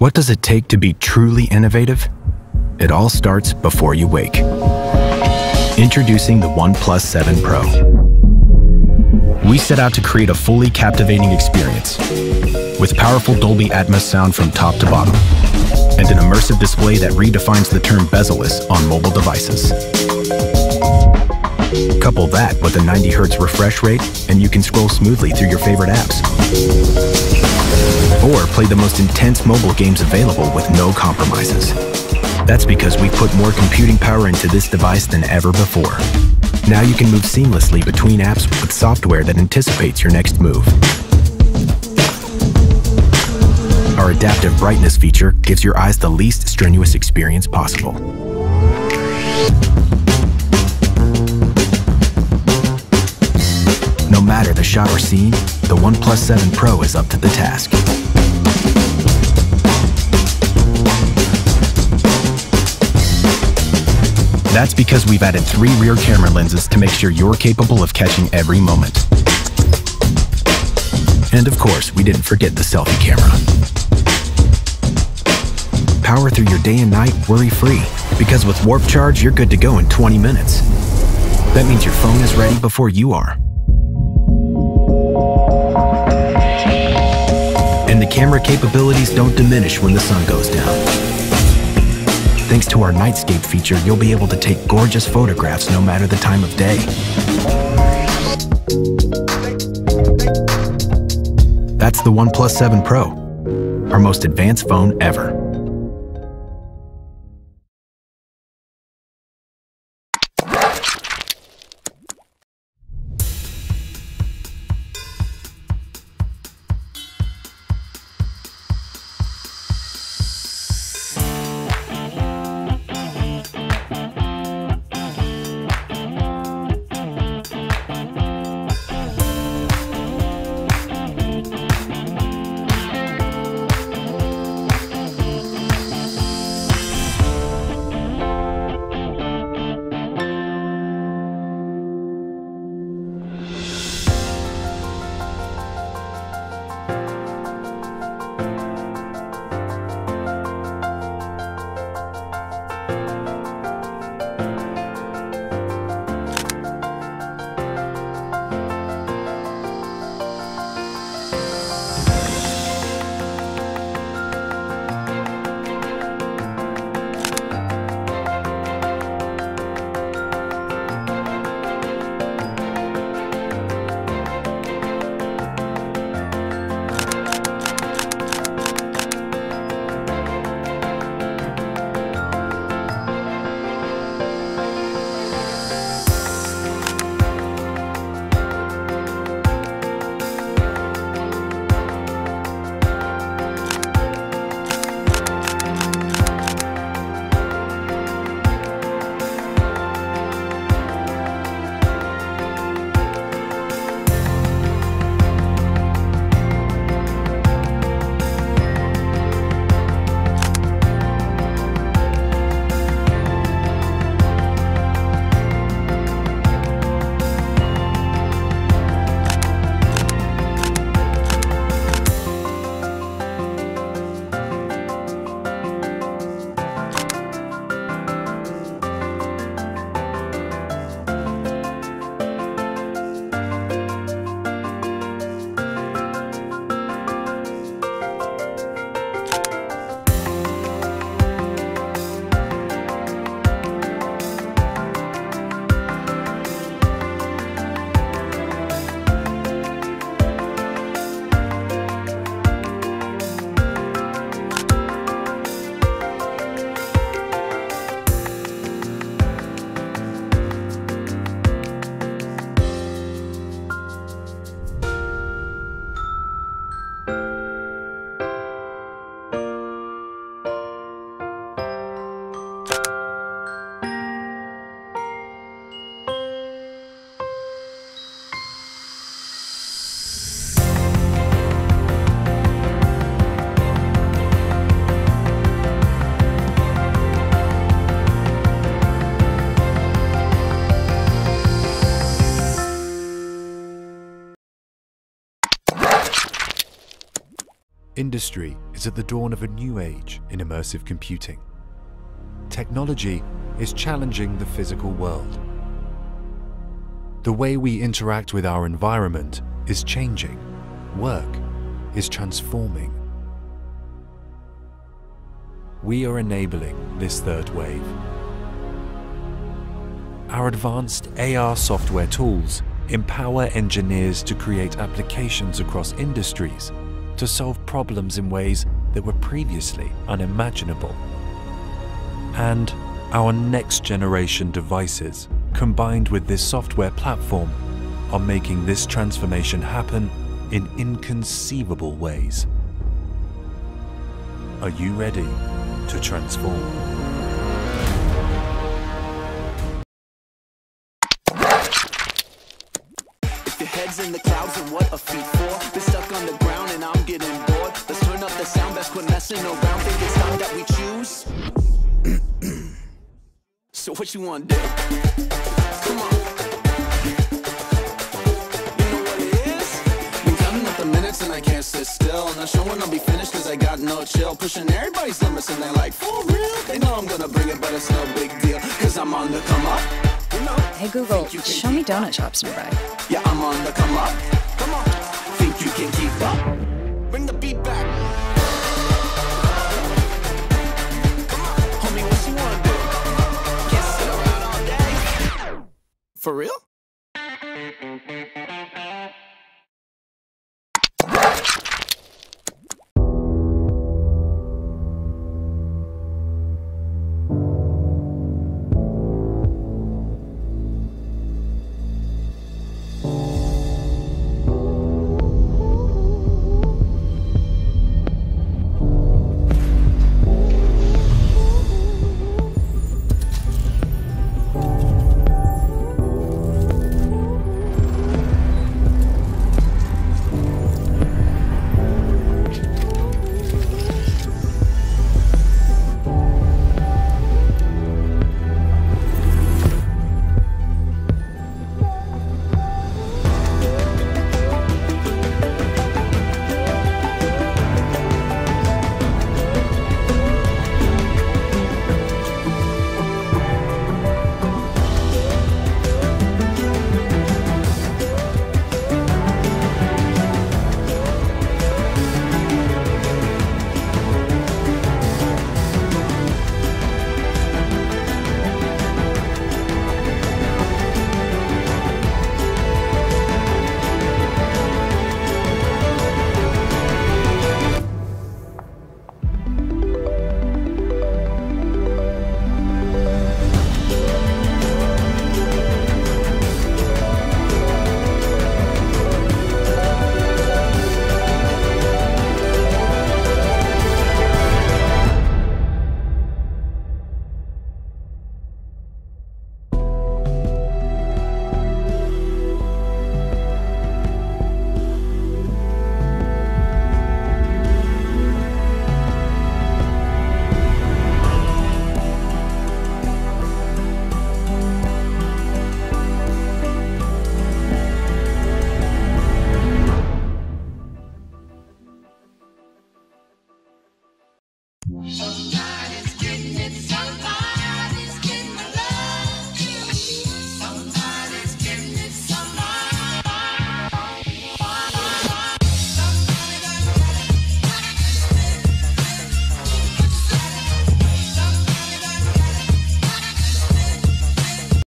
What does it take to be truly innovative? It all starts before you wake. Introducing the OnePlus 7 Pro. We set out to create a fully captivating experience with powerful Dolby Atmos sound from top to bottom and an immersive display that redefines the term bezel-less on mobile devices. Couple that with a 90Hz refresh rate and you can scroll smoothly through your favorite apps. Or play the most intense mobile games available with no compromises. That's because we've put more computing power into this device than ever before. Now you can move seamlessly between apps with software that anticipates your next move. Our adaptive brightness feature gives your eyes the least strenuous experience possible. No matter the shot or scene, the OnePlus 7 Pro is up to the task. That's because we've added three rear camera lenses to make sure you're capable of catching every moment. And of course, we didn't forget the selfie camera. Power through your day and night worry-free, because with Warp Charge, you're good to go in 20 minutes. That means your phone is ready before you are. And the camera capabilities don't diminish when the sun goes down. Thanks to our Nightscape feature, you'll be able to take gorgeous photographs no matter the time of day. That's the OnePlus 7 Pro, our most advanced phone ever. Industry is at the dawn of a new age in immersive computing. Technology is challenging the physical world. The way we interact with our environment is changing. Work is transforming. We are enabling this third wave. Our advanced AR software tools empower engineers to create applications across industries to solve problems in ways that were previously unimaginable. And our next generation devices, combined with this software platform, are making this transformation happen in inconceivable ways. Are you ready to transform? In the clouds and what a feat for best quit messing around Think it's time that we choose So what you wanna do? Come on You know what it is? Been counting up the minutes and I can't sit still Not sure when I'll be finished cause I got no chill Pushing everybody's limits and they're like, for real? They know I'm gonna bring it but it's no big deal Cause I'm on the come up you know, Hey Google, show me donut shops nearby. yeah, I'm on the come up. Come on. Think you can keep up? Bring the beat back. For real?